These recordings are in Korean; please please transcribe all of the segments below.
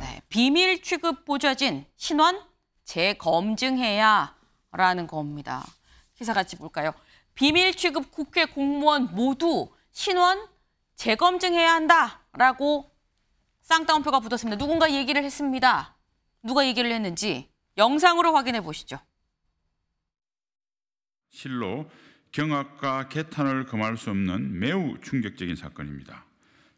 네, 비밀 취급 보좌진 신원 재검증해야 라는 겁니다. 기사 같이 볼까요? 비밀 취급 국회 공무원 모두 신원 재검증해야 한다라고 쌍따옴표가 붙었습니다. 누군가 얘기를 했습니다. 누가 얘기를 했는지 영상으로 확인해 보시죠. 실로 경악과 개탄을 금할 수 없는 매우 충격적인 사건입니다.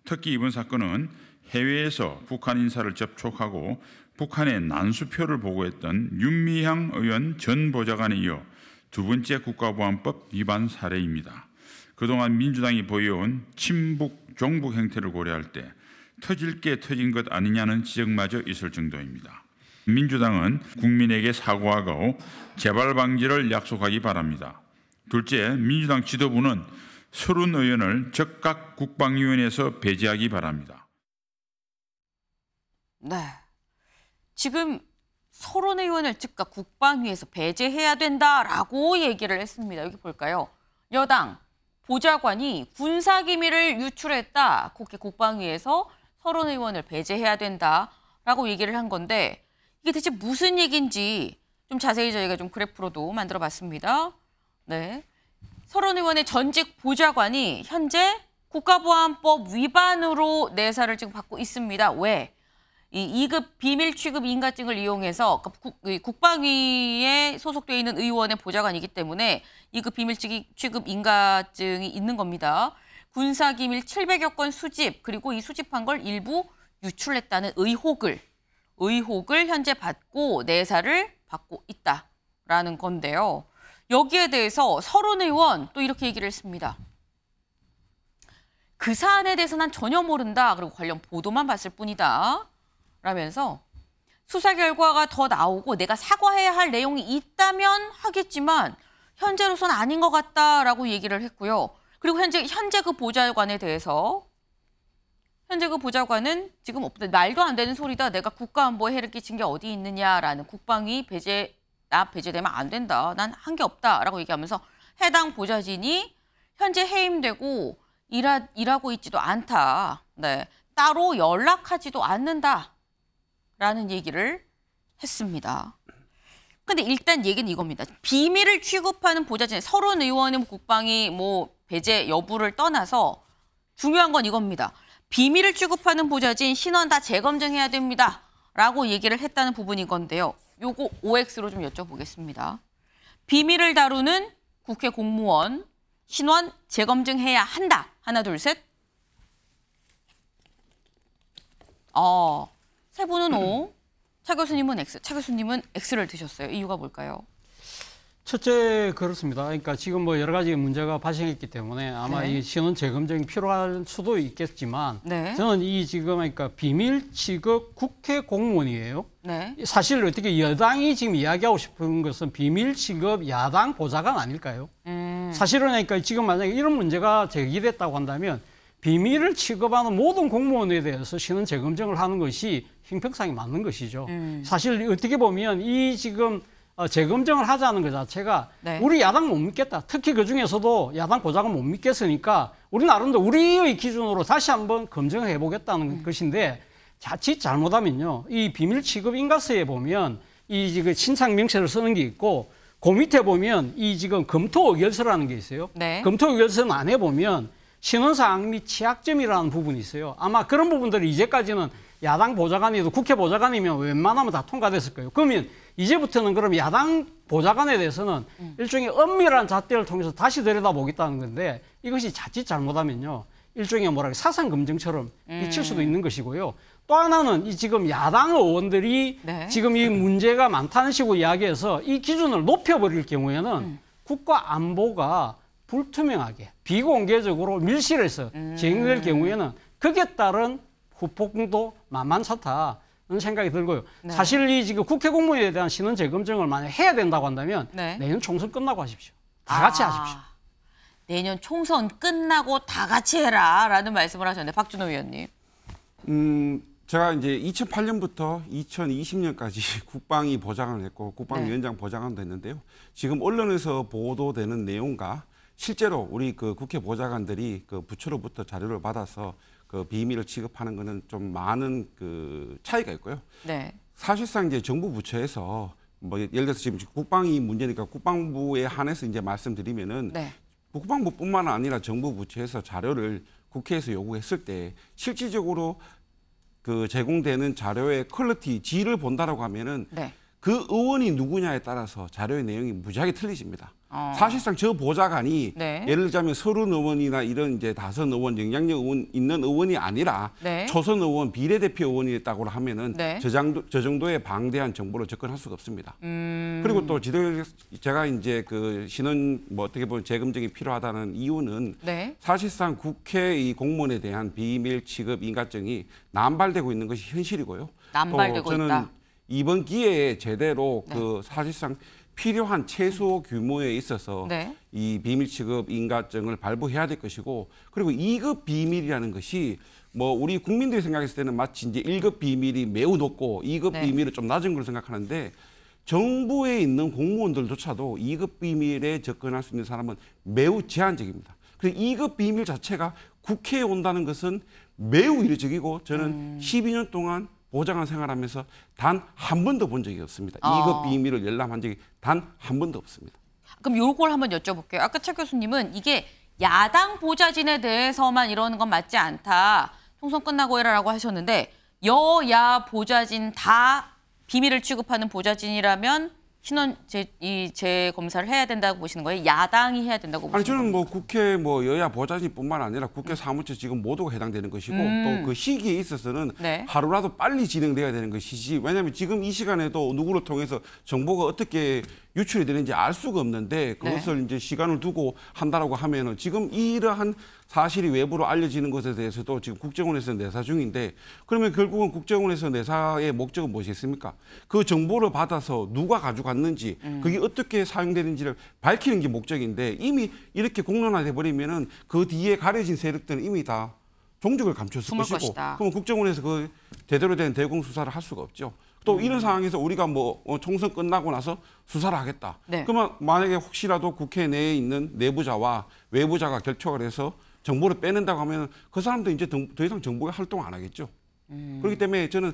특히 이번 사건은 해외에서 북한 인사를 접촉하고 북한의 난수표를 보고했던 윤미향 의원 전 보좌관에 이어 두 번째 국가보안법 위반 사례입니다. 그동안 민주당이 보여온 친북 종북 행태를 고려할 때 터질 게 터진 것 아니냐는 지적마저 있을 정도입니다. 민주당은 국민에게 사과하고 재발 방지를 약속하기 바랍니다. 둘째, 민주당 지도부는 서른 의원을 적각 국방위원회에서 배제하기 바랍니다. 네. 지금 서론 의원을 즉각 국방위에서 배제해야 된다라고 얘기를 했습니다. 여기 볼까요? 여당 보좌관이 군사기밀을 유출했다. 국회 국방위에서 서론 의원을 배제해야 된다라고 얘기를 한 건데 이게 대체 무슨 얘기인지 좀 자세히 저희가 좀 그래프로도 만들어 봤습니다. 네. 서론 의원의 전직 보좌관이 현재 국가보안법 위반으로 내사를 지금 받고 있습니다. 왜? 이 2급 비밀 취급 인가증을 이용해서 국, 국방위에 소속되어 있는 의원의 보좌관이기 때문에 2급 비밀 취급 인가증이 있는 겁니다. 군사기밀 700여 건 수집 그리고 이 수집한 걸 일부 유출했다는 의혹을 의혹을 현재 받고 내사를 받고 있다라는 건데요. 여기에 대해서 서론 의원 또 이렇게 얘기를 했습니다. 그 사안에 대해서 난 전혀 모른다. 그리고 관련 보도만 봤을 뿐이다. 라면서 수사 결과가 더 나오고 내가 사과해야 할 내용이 있다면 하겠지만 현재로서는 아닌 것 같다라고 얘기를 했고요. 그리고 현재 현재 그 보좌관에 대해서 현재 그 보좌관은 지금 없다. 말도 안 되는 소리다. 내가 국가안보에 해를 끼친 게 어디 있느냐라는 국방위 배제 나 배제되면 안 된다. 난 한 게 없다라고 얘기하면서 해당 보좌진이 현재 해임되고 일하, 일하고 있지도 않다. 네. 따로 연락하지도 않는다. 라는 얘기를 했습니다. 근데 일단 얘기는 이겁니다. 비밀을 취급하는 보좌진, 서른 의원의 국방이 뭐 배제 여부를 떠나서 중요한 건 이겁니다. 비밀을 취급하는 보좌진 신원 다 재검증해야 됩니다. 라고 얘기를 했다는 부분인 건데요. 요거 OX로 좀 여쭤보겠습니다. 비밀을 다루는 국회 공무원 신원 재검증해야 한다. 하나, 둘, 셋. 어, 세 분은 O, 차 교수님은 X, 차 교수님은 X를 드셨어요. 이유가 뭘까요? 첫째 그렇습니다. 그러니까 지금 뭐 여러 가지 문제가 발생했기 때문에 아마 네. 이 신원 재검증이 필요할 수도 있겠지만 네. 저는 이 지금 그러니까 비밀 취급 국회 공무원이에요. 네. 사실 어떻게 여당이 지금 이야기하고 싶은 것은 비밀 취급 야당 보좌관 아닐까요? 음. 사실은 그러니까 지금 만약에 이런 문제가 제기됐다고 한다면 비밀을 취급하는 모든 공무원에 대해서 신원 재검증을 하는 것이 형평성이 맞는 것이죠. 음. 사실 어떻게 보면 이 지금 어, 재검증을 하자는 것 자체가 네. 우리 야당 못 믿겠다. 특히 그 중에서도 야당 보좌관 못 믿겠으니까 우리 나름대로 우리의 기준으로 다시 한번 검증을 해보겠다는 음. 것인데 자칫 잘못하면요. 이 비밀 취급 인가서에 보면 이 지금 신상 명세를 쓰는 게 있고 그 밑에 보면 이 지금 검토 의결서라는 게 있어요. 네. 검토 의결서는 안에 보면 신원사항 및 취약점이라는 부분이 있어요. 아마 그런 부분들이 이제까지는 야당 보좌관이도 국회 보좌관이면 웬만하면 다 통과됐을 거예요. 그러면 이제부터는 그럼 야당 보좌관에 대해서는 음. 일종의 엄밀한 잣대를 통해서 다시 들여다보겠다는 건데 이것이 자칫 잘못하면요. 일종의 뭐랄까 사상 검증처럼 음. 미칠 수도 있는 것이고요. 또 하나는 이 지금 야당 의원들이 네. 지금 이 문제가 많다는 식으로 이야기해서 이 기준을 높여버릴 경우에는 음. 국가 안보가 불투명하게 비공개적으로 밀실해서 음. 진행될 경우에는 거기에 따른 후폭도 만만찮다 는 생각이 들고요. 네. 사실 이 지금 국회 공무원에 대한 신원 재검증을 만약 해야 된다고 한다면 네. 내년 총선 끝나고 하십시오. 다 같이 아. 하십시오. 내년 총선 끝나고 다 같이 해라라는 말씀을 하셨는데 박준호 의원님. 음, 제가 이제 2008년부터 2020년까지 국방위 보좌관을 했고 국방위원장 네. 보좌관도 했는데요. 지금 언론에서 보도되는 내용과 실제로 우리 그 국회 보좌관들이 그 부처로부터 자료를 받아서 그 비밀을 취급하는 거는 좀 많은 그 차이가 있고요. 네. 사실상 이제 정부 부처에서 뭐 예를 들어서 지금 국방이 문제니까 국방부에 한해서 이제 말씀드리면은 네. 국방부뿐만 아니라 정부 부처에서 자료를 국회에서 요구했을 때 실질적으로 그 제공되는 자료의 quality 질을 본다라고 하면은 네. 그 의원이 누구냐에 따라서 자료의 내용이 무지하게 틀려집니다. 어. 사실상 저 보좌관이 네. 예를 들자면 설훈 의원이나 이런 이제 다선 의원 영향력 의원 있는 의원이 아니라 네. 초선 의원 비례대표 의원이었다고 하면은 네. 저, 정도, 저 정도의 방대한 정보를 접근할 수가 없습니다. 음. 그리고 또 지도 제가 이제 그 신원 뭐 어떻게 보면 재검증이 필요하다는 이유는 네. 사실상 국회 이 공무원에 대한 비밀 취급 인가증이 남발되고 있는 것이 현실이고요. 남발되고 저는 있다. 이번 기회에 제대로 네. 그 사실상 필요한 최소 규모에 있어서 네. 이 비밀 취급 인가증을 발부해야 될 것이고 그리고 2급 비밀이라는 것이 뭐 우리 국민들이 생각했을 때는 마치 이제 1급 비밀이 매우 높고 2급 네. 비밀은 좀 낮은 걸 생각하는데 정부에 있는 공무원들조차도 2급 비밀에 접근할 수 있는 사람은 매우 제한적입니다. 그래서 2급 비밀 자체가 국회에 온다는 것은 매우 이례적이고 저는 음. 12년 동안 보좌관 생활하면서 단 한 번도 본 적이 없습니다. 아. 이것 비밀을 열람한 적이 단 한 번도 없습니다. 그럼 요걸 한번 여쭤볼게요. 아까 차 교수님은 이게 야당 보좌진에 대해서만 이러는 건 맞지 않다. 총선 끝나고 해라라고 하셨는데 여야 보좌진 다 비밀을 취급하는 보좌진이라면 신원 제이 검사를 해야 된다고 보시는 거예요? 야당이 해야 된다고 보시는 아니 저는 뭐 국회 뭐 여야 보좌진뿐만 아니라 국회 사무처 지금 모두가 해당되는 것이고 음. 또그 시기에 있어서는 네. 하루라도 빨리 진행돼야 되는 것이지 왜냐하면 지금 이 시간에도 누구를 통해서 정보가 어떻게 유출이 되는지 알 수가 없는데 그것을 네. 이제 시간을 두고 한다라고 하면은 지금 이러한 사실이 외부로 알려지는 것에 대해서도 지금 국정원에서 내사 중인데 그러면 결국은 국정원에서 내사의 목적은 무엇이겠습니까? 그 정보를 받아서 누가 가져갔는지 음. 그게 어떻게 사용되는지를 밝히는 게 목적인데 이미 이렇게 공론화돼 버리면은 그 뒤에 가려진 세력들은 이미 다 종적을 감췄을 것이고 것이다. 그러면 국정원에서 그 제대로 된 대공 수사를 할 수가 없죠. 또 이런 상황에서 우리가 뭐 어, 총선 끝나고 나서 수사를 하겠다. 네. 그러면 만약에 혹시라도 국회 내에 있는 내부자와 외부자가 결촉을 해서 정보를 빼낸다고 하면 그 사람도 이제 더 이상 정보에 활동 안 하겠죠. 음. 그렇기 때문에 저는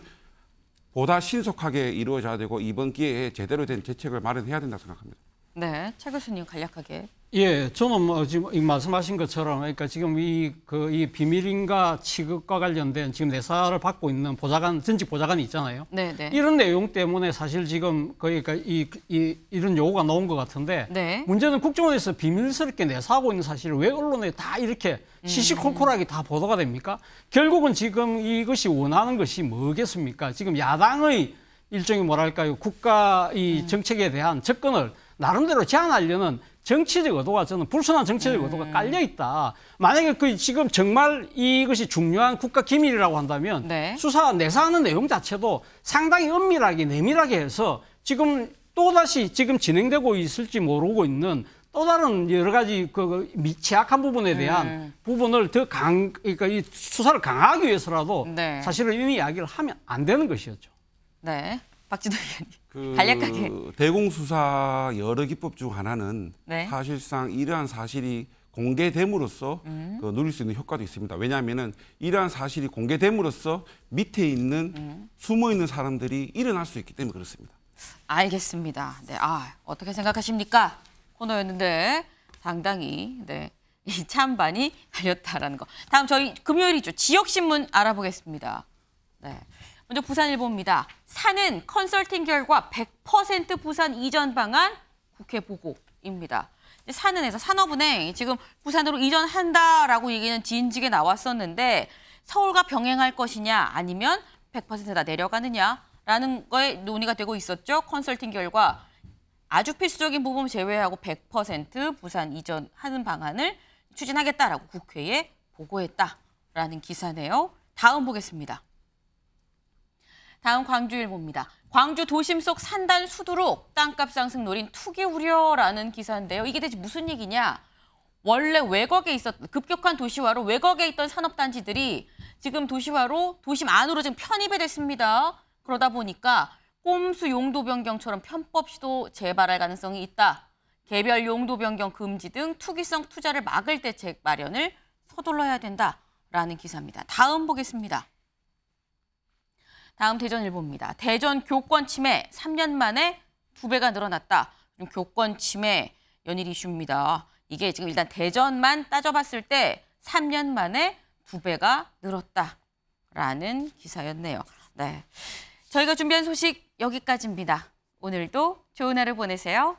보다 신속하게 이루어져야 되고 이번 기회에 제대로 된 대책을 마련해야 된다고 생각합니다. 네, 최 교수님 간략하게. 예, 저는 뭐 지금 말씀하신 것처럼 그러니까 지금 이 그이 그 비밀인가 취급과 관련된 지금 내사를 받고 있는 보좌관 전직 보좌관이 있잖아요. 네, 네. 이런 내용 때문에 사실 지금 그러니까 이, 이 이런 요구가 나온 것 같은데 네. 문제는 국정원에서 비밀스럽게 내사하고 있는 사실을 왜 언론에 다 이렇게 시시콜콜하게 다 보도가 됩니까? 결국은 지금 이것이 원하는 것이 뭐겠습니까? 지금 야당의 일종의 뭐랄까요 국가 이 음. 정책에 대한 접근을 나름대로 제한하려는 정치적 의도가 저는 불순한 정치적 음. 의도가 깔려 있다. 만약에 그 지금 정말 이것이 중요한 국가 기밀이라고 한다면 네. 수사 내사하는 내용 자체도 상당히 은밀하게 내밀하게 해서 지금 또 다시 지금 진행되고 있을지 모르고 있는 또 다른 여러 가지 그 미취약한 부분에 대한 음. 부분을 더 강, 그러니까 이 수사를 강화하기 위해서라도 네. 사실은 이미 이야기를 하면 안 되는 것이었죠. 네. 박지도 의원님. 그 간략하게. 대공 수사 여러 기법 중 하나는 네. 사실상 이러한 사실이 공개됨으로써 음. 그 누릴 수 있는 효과도 있습니다. 왜냐하면은 이러한 사실이 공개됨으로써 밑에 있는 음. 숨어 있는 사람들이 일어날 수 있기 때문에 그렇습니다. 알겠습니다. 네, 아 어떻게 생각하십니까? 코너였는데 상당히 네. 이 찬반이 갈렸다라는 거. 다음 저희 금요일이죠. 지역 신문 알아보겠습니다. 네. 먼저 부산일보입니다. 사는 컨설팅 결과 100% 부산 이전 방안 국회 보고입니다. 사는에서 산업은행 지금 부산으로 이전한다라고 얘기는 진즉에 나왔었는데 서울과 병행할 것이냐 아니면 100%다 내려가느냐라는 거에 논의가 되고 있었죠. 컨설팅 결과 아주 필수적인 부분 제외하고 100% 부산 이전하는 방안을 추진하겠다라고 국회에 보고했다라는 기사네요. 다음 보겠습니다. 다음 광주일보입니다. 광주 도심 속 산단 수두룩 땅값 상승 노린 투기 우려라는 기사인데요. 이게 대체 무슨 얘기냐? 원래 외곽에 있었 급격한 도시화로 외곽에 있던 산업단지들이 지금 도시화로 도심 안으로 지금 편입이 됐습니다. 그러다 보니까 꼼수 용도 변경처럼 편법 시도 재발할 가능성이 있다. 개별 용도 변경 금지 등 투기성 투자를 막을 대책 마련을 서둘러야 된다라는 기사입니다. 다음 보겠습니다. 다음 대전일보입니다. 대전 교권 침해 3년 만에 두 배가 늘어났다. 교권 침해 연일 이슈입니다. 이게 지금 일단 대전만 따져봤을 때 3년 만에 두 배가 늘었다라는 기사였네요. 네. 저희가 준비한 소식 여기까지입니다. 오늘도 좋은 하루 보내세요.